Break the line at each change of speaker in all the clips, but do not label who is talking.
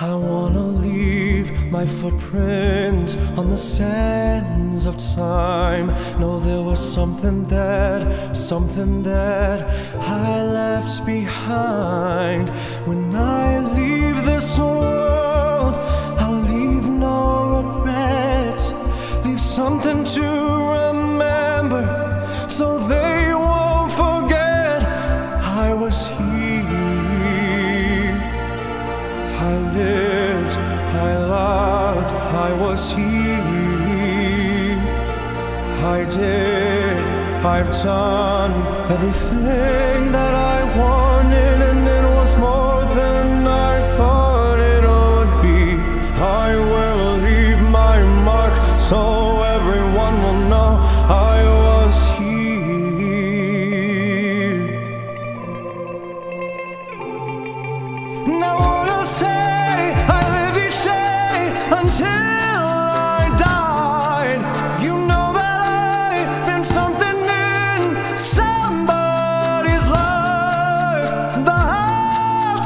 I wanna leave my footprints on the sands of time. No, there was something that, something that I left behind. When I leave this world, I'll leave no regrets. Leave something to remember so they won't forget I was here. I loved, I was here. I did, I've done everything that I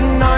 and I.